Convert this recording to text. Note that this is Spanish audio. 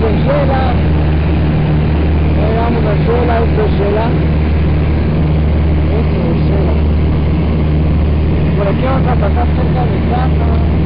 Venezuela, era Venezuela, es Venezuela, es Venezuela. Por aquí vamos a pasar cerca de casa.